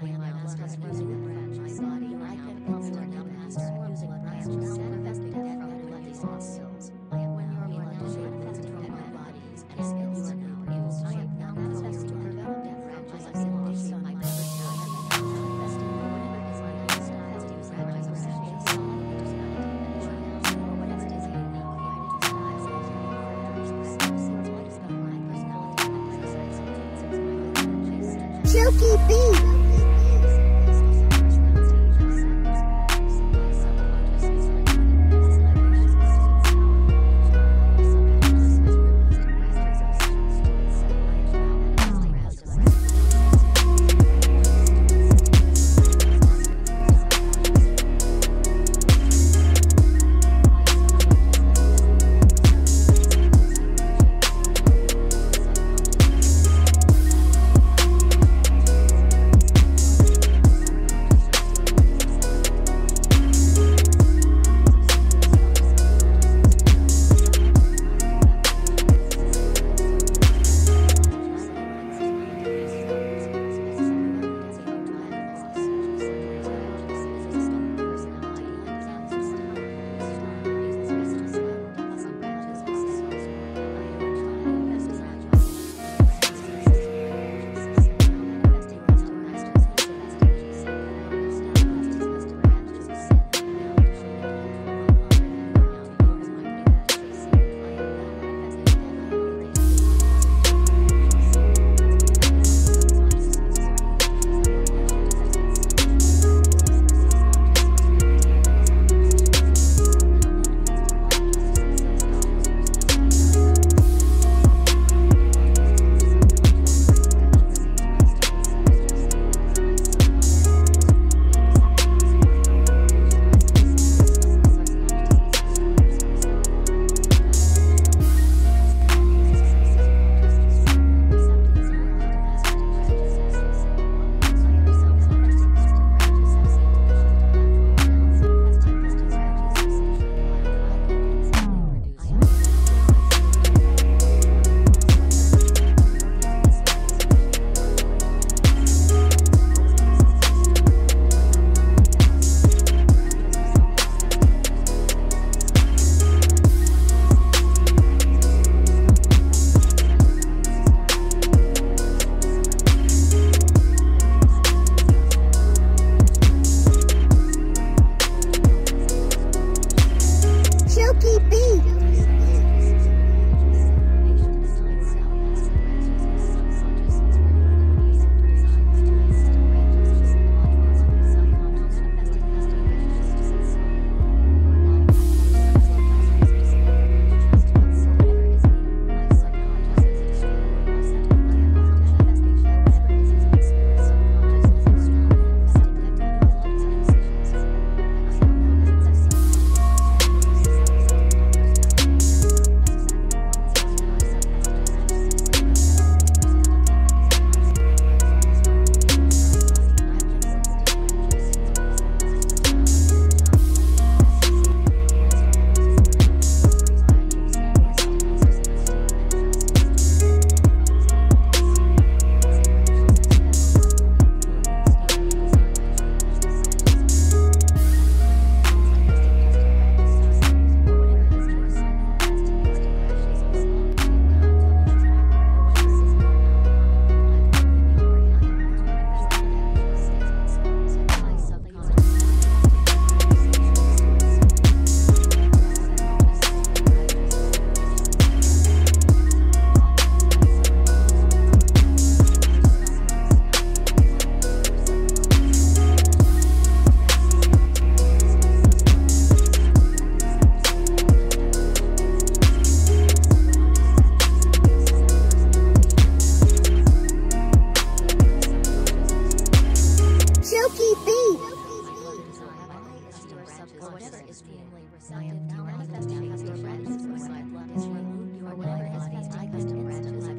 I am a master at using the branch my body. I can now master using the manifesting effortlessly soft skills. I am when you're able to manifest from my bodies and skills are now used. I am now manifesting to develop death branches on my personality. I am manifesting for whatever design and styles Lucky it. whatever is extremely receptive now manifesting your friends with my blood is removed your whatever is the icon